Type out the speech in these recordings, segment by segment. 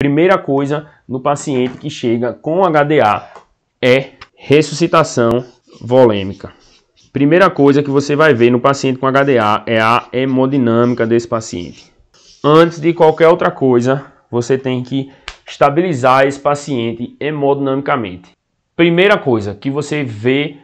Primeira coisa no paciente que chega com HDA é ressuscitação volêmica. Primeira coisa que você vai ver no paciente com HDA é a hemodinâmica desse paciente. Antes de qualquer outra coisa, você tem que estabilizar esse paciente hemodinamicamente. Primeira coisa que você vê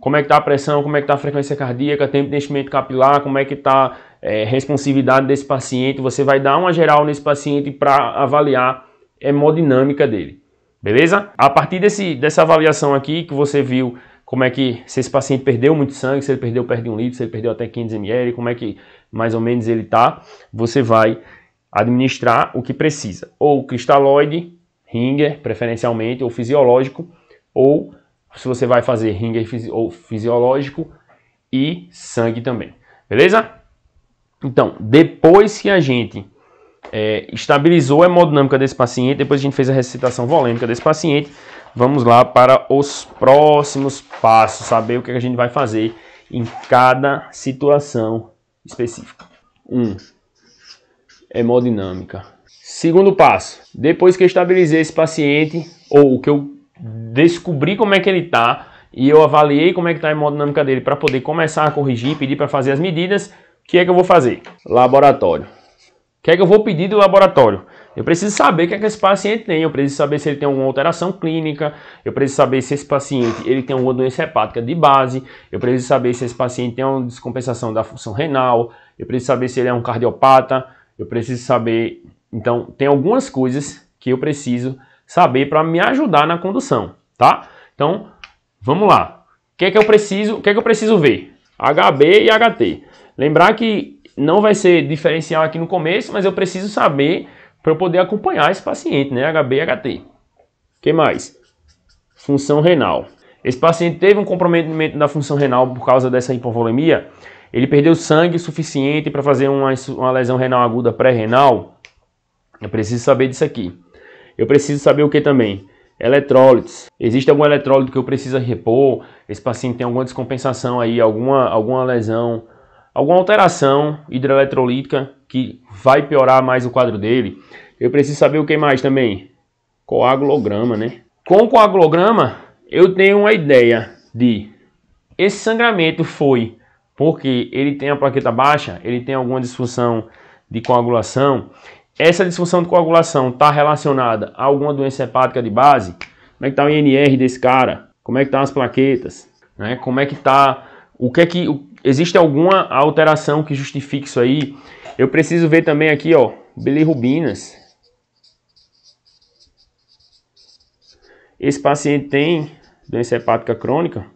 como é que está a pressão, como é que está a frequência cardíaca, tempo de enchimento capilar, como é que está é, responsividade desse paciente. Você vai dar uma geral nesse paciente para avaliar a hemodinâmica dele. Beleza? A partir desse, dessa avaliação aqui que você viu como é que se esse paciente perdeu muito sangue, se ele perdeu perto de um litro, se ele perdeu até 500 ml, como é que mais ou menos ele tá, você vai administrar o que precisa, ou cristalóide, ringer, preferencialmente, ou fisiológico, ou se você vai fazer ringer ou fisiológico e sangue também, beleza? Então, depois que a gente é, estabilizou a hemodinâmica desse paciente, depois a gente fez a recitação volêmica desse paciente, vamos lá para os próximos passos, saber o que a gente vai fazer em cada situação específica. 1. Um, hemodinâmica. Segundo passo, depois que eu estabilizei esse paciente, ou que eu descobri como é que ele está, e eu avaliei como é que está a hemodinâmica dele para poder começar a corrigir, pedir para fazer as medidas, o que é que eu vou fazer? Laboratório. O que é que eu vou pedir do laboratório? Eu preciso saber o que, é que esse paciente tem, eu preciso saber se ele tem alguma alteração clínica, eu preciso saber se esse paciente ele tem alguma doença hepática de base, eu preciso saber se esse paciente tem uma descompensação da função renal, eu preciso saber se ele é um cardiopata, eu preciso saber. Então, tem algumas coisas que eu preciso saber para me ajudar na condução, tá? Então, vamos lá. O que é que eu preciso? O que é que eu preciso ver? HB e HT. Lembrar que não vai ser diferencial aqui no começo, mas eu preciso saber para eu poder acompanhar esse paciente, né? HB e HT. O que mais? Função renal. Esse paciente teve um comprometimento da função renal por causa dessa hipovolemia. Ele perdeu sangue suficiente para fazer uma, uma lesão renal aguda pré-renal. Eu preciso saber disso aqui. Eu preciso saber o que também? Eletrólitos. Existe algum eletrólito que eu preciso repor? Esse paciente tem alguma descompensação aí, alguma, alguma lesão, alguma alteração hidroeletrolítica que vai piorar mais o quadro dele. Eu preciso saber o que mais também? Coagulograma, né? Com o coagulograma, eu tenho uma ideia de esse sangramento foi porque ele tem a plaqueta baixa, ele tem alguma disfunção de coagulação. Essa disfunção de coagulação está relacionada a alguma doença hepática de base? Como é que está o INR desse cara? Como é que estão tá as plaquetas? Né? Como é que está... O que é que... Existe alguma alteração que justifique isso aí? Eu preciso ver também aqui, ó, bilirrubinas. Esse paciente tem doença hepática crônica,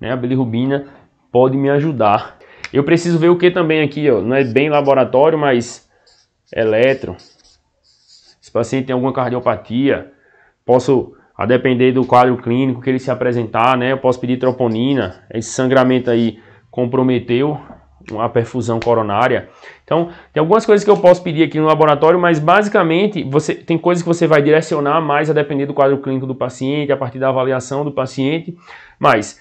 né? A bilirrubina pode me ajudar. Eu preciso ver o que também aqui, ó, não é bem laboratório, mas eletro. Esse paciente tem alguma cardiopatia, posso, a depender do quadro clínico que ele se apresentar, né, eu posso pedir troponina. Esse sangramento aí comprometeu uma perfusão coronária. Então, tem algumas coisas que eu posso pedir aqui no laboratório, mas basicamente você tem coisas que você vai direcionar mais a depender do quadro clínico do paciente, a partir da avaliação do paciente. Mas,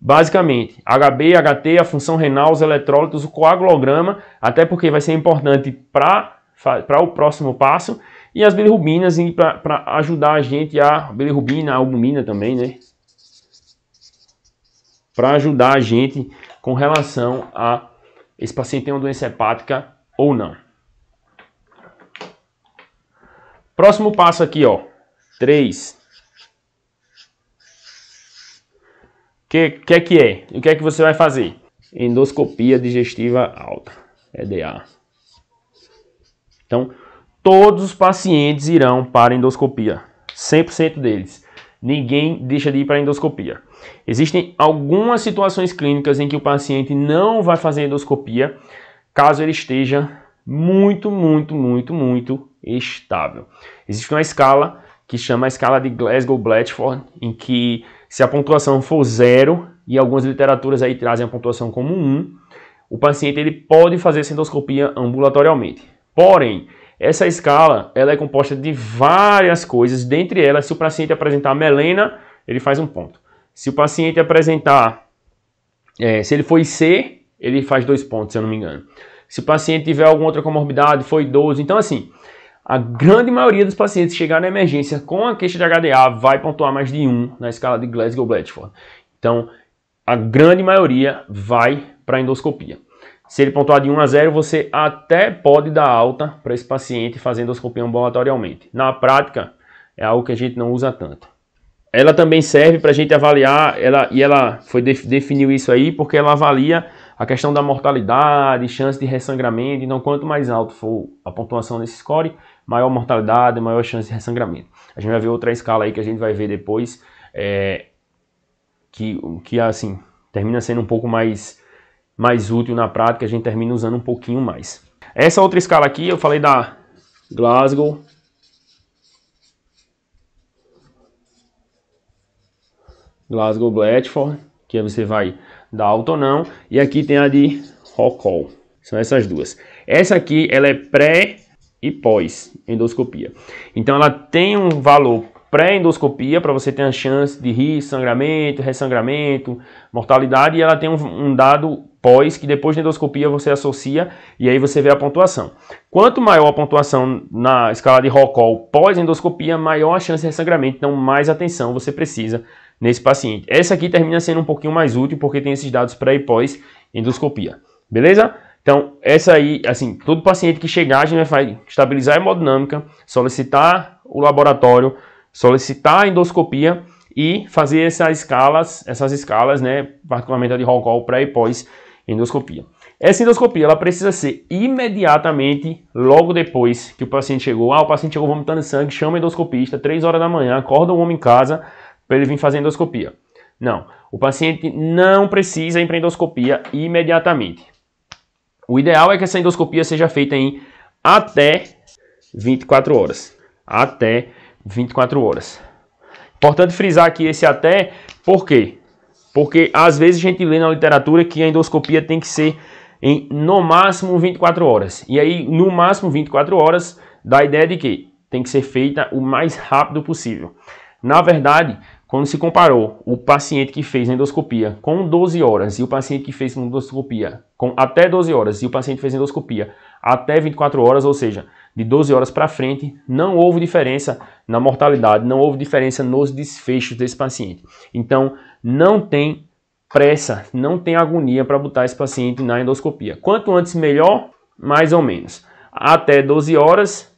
basicamente, HB, HT, a função renal, os eletrólitos, o coagulograma, até porque vai ser importante para para o próximo passo e as bilirrubinas para ajudar a gente a bilirrubina, a albumina também, né? Para ajudar a gente com relação a esse paciente tem uma doença hepática ou não. Próximo passo aqui, ó. 3. O que, que é que é? O que é que você vai fazer? Endoscopia digestiva alta, EDA. Então, todos os pacientes irão para endoscopia, 100% deles. Ninguém deixa de ir para endoscopia. Existem algumas situações clínicas em que o paciente não vai fazer endoscopia, caso ele esteja muito, muito, muito, muito estável. Existe uma escala que chama a escala de Glasgow-Blatchford, em que se a pontuação for zero, e algumas literaturas aí trazem a pontuação como 1, o paciente ele pode fazer essa endoscopia ambulatorialmente. Porém, essa escala ela é composta de várias coisas, dentre elas, se o paciente apresentar melena, ele faz um ponto. Se o paciente apresentar, é, se ele foi C, ele faz dois pontos, se eu não me engano. Se o paciente tiver alguma outra comorbidade, foi 12. Então, assim, a grande maioria dos pacientes chegar na emergência com a queixa de HDA vai pontuar mais de 1 na escala de Glasgow-Blatchford. Então, a grande maioria vai para endoscopia. Se ele pontuar de 1 a 0, você até pode dar alta para esse paciente fazer endoscopia ambulatorialmente. Na prática, é algo que a gente não usa tanto. Ela também serve para a gente avaliar, ela, e ela foi definiu isso aí porque ela avalia a questão da mortalidade, chance de ressangramento. Então, quanto mais alto for a pontuação nesse score, maior mortalidade, maior chance de ressangramento. A gente vai ver outra escala aí que a gente vai ver depois, é, que, que assim, termina sendo um pouco mais mais útil na prática, a gente termina usando um pouquinho mais. Essa outra escala aqui, eu falei da Glasgow. Glasgow Blatchford, que você vai dar alto ou não. E aqui tem a de Rockall. São essas duas. Essa aqui, ela é pré e pós endoscopia. Então ela tem um valor pré-endoscopia para você ter a chance de risco, sangramento, ressangramento, mortalidade e ela tem um, um dado pós, que depois da endoscopia você associa e aí você vê a pontuação. Quanto maior a pontuação na escala de Rockall pós-endoscopia, maior a chance de ressangramento, então mais atenção você precisa nesse paciente. Essa aqui termina sendo um pouquinho mais útil porque tem esses dados pré e pós-endoscopia. Beleza? Então, essa aí, assim, todo paciente que chegar, a gente vai estabilizar a hemodinâmica, solicitar o laboratório, solicitar a endoscopia e fazer essas escalas, essas escalas, né, particularmente a de Rockall pré e pós endoscopia. Essa endoscopia ela precisa ser imediatamente, logo depois que o paciente chegou. Ah, o paciente chegou vomitando sangue, chama o endoscopista, 3 horas da manhã, acorda o homem em casa para ele vir fazer endoscopia. Não, o paciente não precisa ir para endoscopia imediatamente. O ideal é que essa endoscopia seja feita em até 24 horas. Até 24 horas. Importante frisar aqui esse até, por quê? Porque às vezes a gente lê na literatura que a endoscopia tem que ser em no máximo 24 horas. E aí, no máximo 24 horas, dá a ideia de que tem que ser feita o mais rápido possível. Na verdade, quando se comparou o paciente que fez endoscopia com 12 horas e o paciente que fez endoscopia com até 12 horas e o paciente fez endoscopia até 24 horas, ou seja, de 12 horas para frente, não houve diferença na mortalidade, não houve diferença nos desfechos desse paciente. Então, não tem pressa, não tem agonia para botar esse paciente na endoscopia. Quanto antes, melhor, mais ou menos. Até 12 horas,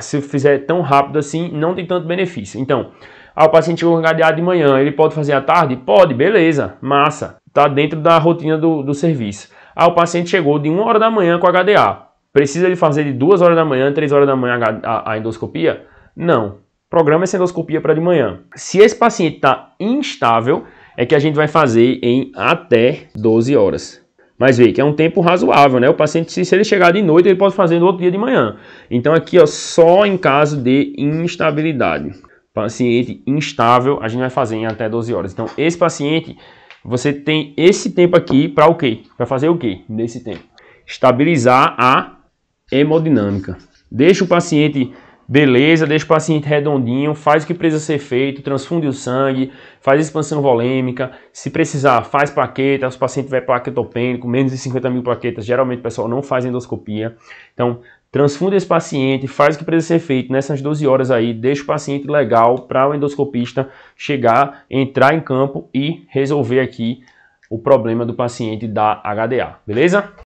se fizer tão rápido assim, não tem tanto benefício. Então, ah, o paciente chegou HDA de manhã, ele pode fazer à tarde? Pode, beleza, massa. Está dentro da rotina do, do serviço. Ah, o paciente chegou de 1 hora da manhã com HDA. Precisa ele fazer de 2 horas da manhã, 3 horas da manhã a, a endoscopia? Não. Programa essa endoscopia para de manhã. Se esse paciente está instável, é que a gente vai fazer em até 12 horas. Mas vê que é um tempo razoável, né? O paciente, se ele chegar de noite, ele pode fazer no outro dia de manhã. Então aqui, ó, só em caso de instabilidade. Paciente instável, a gente vai fazer em até 12 horas. Então, esse paciente, você tem esse tempo aqui para o quê? Para fazer o quê nesse tempo? Estabilizar a hemodinâmica. Deixa o paciente Beleza, deixa o paciente redondinho, faz o que precisa ser feito, transfunde o sangue, faz expansão volêmica, se precisar, faz plaqueta, se o paciente tiver plaquetopênico, menos de 50 mil plaquetas, geralmente o pessoal não faz endoscopia. Então, transfunde esse paciente, faz o que precisa ser feito nessas 12 horas aí, deixa o paciente legal para o endoscopista chegar, entrar em campo e resolver aqui o problema do paciente da HDA, beleza?